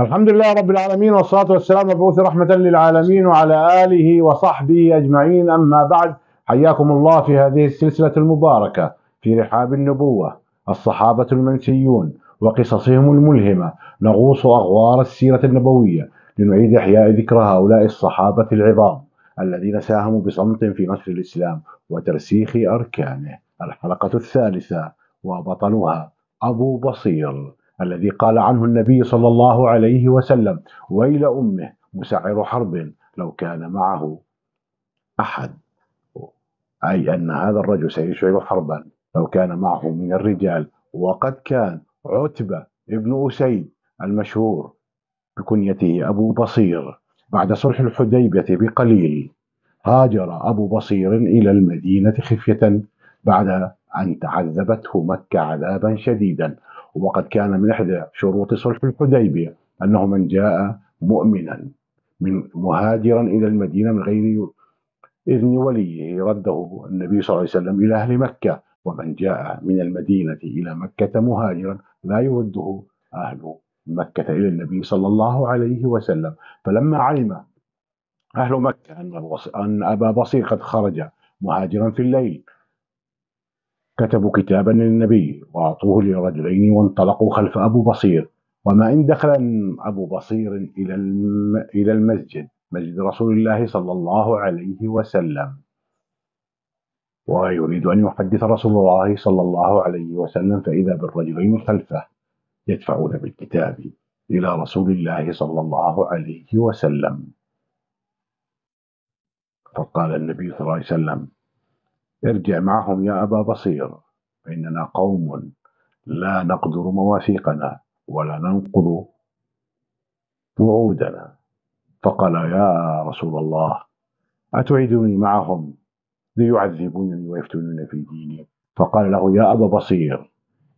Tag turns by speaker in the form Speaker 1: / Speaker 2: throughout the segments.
Speaker 1: الحمد لله رب العالمين والصلاة والسلام مبعوث رحمة للعالمين وعلى آله وصحبه أجمعين. أما بعد حياكم الله في هذه السلسلة المباركة في رحاب النبوة الصحابة المنسيون وقصصهم الملهمة. نغوص أغوار السيرة النبوية لنعيد إحياء ذكر هؤلاء الصحابة العظام الذين ساهموا بصمت في نشر الإسلام وترسيخ أركانه. الحلقة الثالثة وبطلها أبو بصير. الذي قال عنه النبي صلى الله عليه وسلم ويل أمه مسعر حرب لو كان معه أحد. أي أن هذا الرجل سيشعر حربا لو كان معه من الرجال. وقد كان عتبة ابن أسيد المشهور بكنيته أبو بصير بعد صلح الحديبية بقليل. هاجر أبو بصير إلى المدينة خفية بعد أن تعذبته مكة عذابا شديدا. وقد كان من إحدى شروط صلح الحديبية أنه من جاء مؤمنا من مهاجرا إلى المدينة من غير إذن وليه. رده النبي صلى الله عليه وسلم إلى أهل مكة ومن جاء من المدينة إلى مكة مهاجرا لا يرده أهل مكة إلى النبي صلى الله عليه وسلم. فلما علم أهل مكة أن أبا بصير قد خرج مهاجرا في الليل كتبوا كتابا للنبي وأعطوه لرجلين وانطلقوا خلف أبو بصير. وما إن دخل أبو بصير إلى إلى المسجد مسجد رسول الله صلى الله عليه وسلم. ويريد أن يحدث رسول الله صلى الله عليه وسلم فإذا بالرجلين خلفه يدفعون بالكتاب إلى رسول الله صلى الله عليه وسلم. فقال النبي صلى الله عليه وسلم ارجع معهم يا أبا بصير. فإننا قوم لا نقدر مواثيقنا ولا ننقض وعودنا. فقال يا رسول الله أتعيدني معهم ليعذبونني ويفتنون في ديني؟ فقال له يا أبا بصير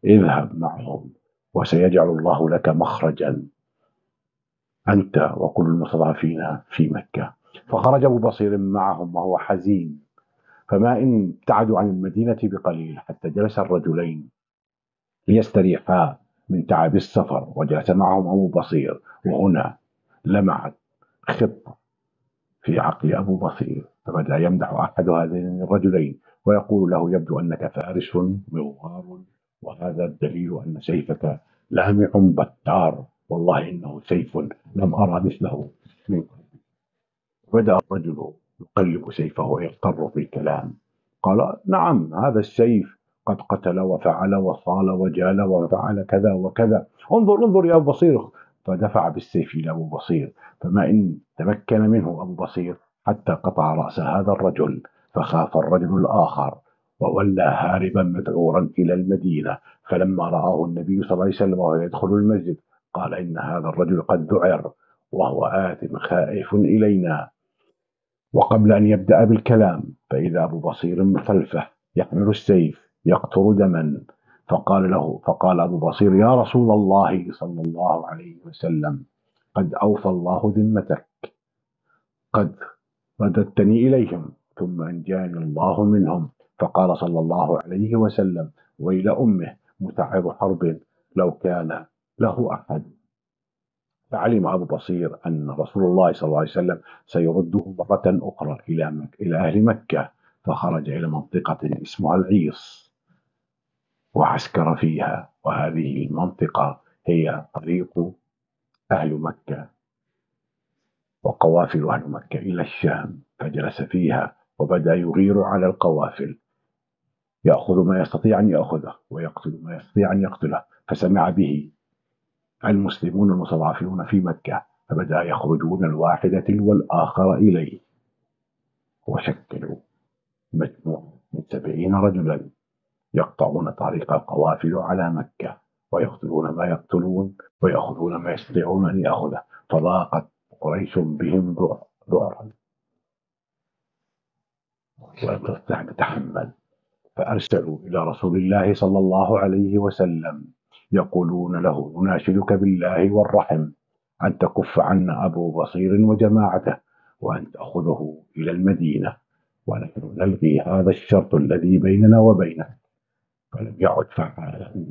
Speaker 1: اذهب معهم وسيجعل الله لك مخرجا أنت وكل المستضعفين في مكة. فخرج أبو بصير معهم وهو حزين. فما إن ابتعدوا عن المدينة بقليل حتى جلس الرجلين ليستريحا من تعب السفر وجلس معهم أبو بصير. وهنا لمعت خطة في عقل أبو بصير. فبدأ يمدح أحد هذين الرجلين. ويقول له يبدو أنك فارس مغوار وهذا الدليل أن سيفك لامع بتار. والله إنه سيف لم أرى مثله من قبل. بدأ الرجل يقلب سيفه ويضطر في الكلام قال نعم هذا السيف قد قتل وفعل وصال وجال وفعل كذا وكذا. انظر انظر يا أبو بصير. فدفع بالسيف إلى أبو بصير. فما إن تمكن منه أبو بصير حتى قطع رأس هذا الرجل. فخاف الرجل الآخر وولى هاربا مذعورا إلى المدينة. فلما رآه النبي صلى الله عليه وسلم وهو يدخل المسجد قال إن هذا الرجل قد ذعر وهو آت خائف إلينا. وقبل أن يبدأ بالكلام فإذا أبو بصير خلفه يحمل السيف يقطر دما. فقال له فقال أبو بصير يا رسول الله صلى الله عليه وسلم قد أوفى الله ذمتك قد رددتني إليهم ثم أنجاني الله منهم. فقال صلى الله عليه وسلم ويل أمه متعب حرب لو كان له أحد فعلم أبو بصير أن رسول الله صلى الله عليه وسلم سيرده مرة أخرى إلى مك... إلى أهل مكة فخرج إلى منطقة اسمها العيص وعسكر فيها. وهذه المنطقة هي طريق أهل مكة وقوافل أهل مكة إلى الشام فجلس فيها وبدأ يغير على القوافل. يأخذ ما يستطيع أن يأخذه ويقتل ما يستطيع أن يقتله فسمع به. المسلمون المستضعفون في مكة فبدأ يخرجون الواحدة تلو الآخر إليه وشكلوا مجموعة من سبعين رجلا يقطعون طريق القوافل على مكة ويقتلون ما يقتلون ويأخذون ما يستطيعون أن يأخذه فضاقت قريش بهم ذعرا ولم تستطع تتحمل فأرسلوا إلى رسول الله صلى الله عليه وسلم. يقولون له نناشدك بالله والرحم أن تكف عنا أبو بصير وجماعته وأن تأخذه إلى المدينة ونحن نلغي هذا الشرط الذي بيننا وبينك فلم يعد فعالا.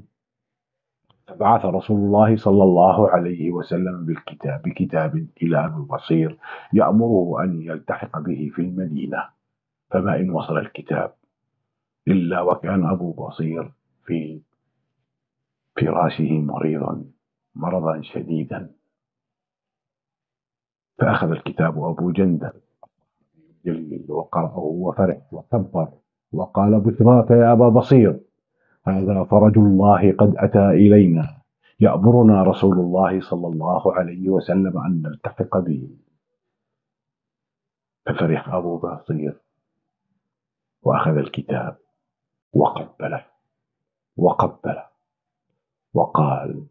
Speaker 1: فبعث رسول الله صلى الله عليه وسلم بالكتاب بكتاب إلى أبي بصير يأمره أن يلتحق به في المدينة. فما إن وصل الكتاب إلا وكان أبو بصير في فراشه مريضا مرضا شديدا. فأخذ الكتاب أبو جندل. وقرأه وفرح وكبر. وقال بشراك يا أبا بصير هذا فرج الله قد أتى إلينا. يأمرنا رسول الله صلى الله عليه وسلم أن نلتحق به. ففرح أبو بصير. وأخذ الكتاب. وقبله. وقبله. وقال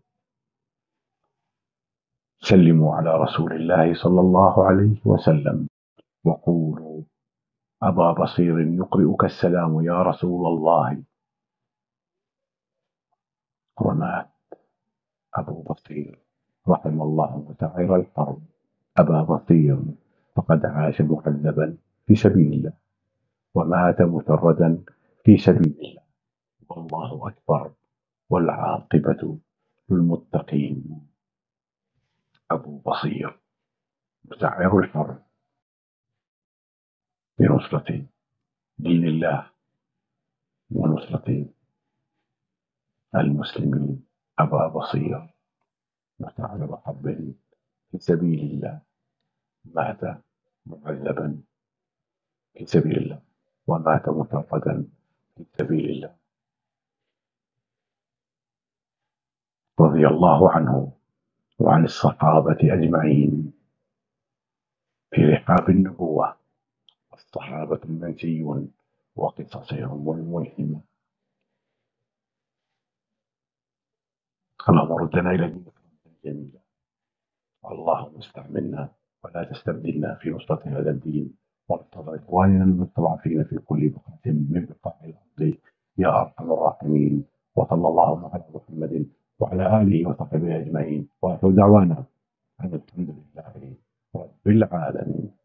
Speaker 1: سلموا على رسول الله صلى الله عليه وسلم وقولوا أبا بصير يقرئك السلام يا رسول الله. ومات أبو بصير رحم الله متعر الحرب أبا بصير فقد عاش معذبا في سبيل الله ومات مشردا في سبيل الله. والله أكبر. والعاقبة للمتقين. أبو بصير مسعر الحرب بنصرة دين الله ونصرة المسلمين. أبا بصير مسعر حرب في سبيل الله. مات معذبا في سبيل الله ومات مطردا في سبيل الله. رضي الله عنه وعن الصحابة أجمعين. في رحاب النبوة الصحابة منسي وقصصهم الملهمة اللهم ردنا إلى دينك جميلة اللهم استعملنا ولا تستبدلنا في نصرة هذا الدين. وانصر إخواننا المستضعفين في كل بقعة من بقاع الأرض يا أرحم الراحمين. وصلى الله على محمد وعلى آله وصحبه أجمعين. وآخر دعوانا. أن الحمد لله رب العالمين.